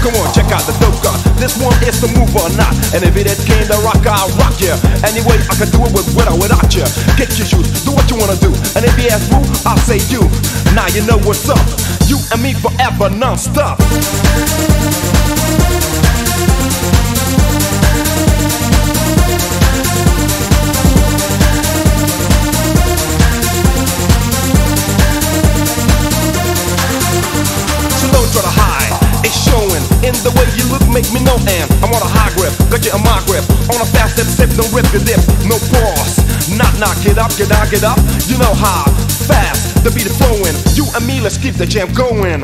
Come on, check out the dope gun. This one is the move or not. And if it is King the Rock, I'll rock ya. Anyway, I can do it with with or without ya. Get your shoes, do what you wanna do. And if you ask who, I'll say you. Now you know what's up. You and me forever, non-stop. In the way you look, make me know. And I'm on a high grip, got you in my grip. On a fast step, step, don't rip your lip. No pause. Knock, knock, get up, get out, get up. You know how fast the beat is flowing. You and me, let's keep the jam going.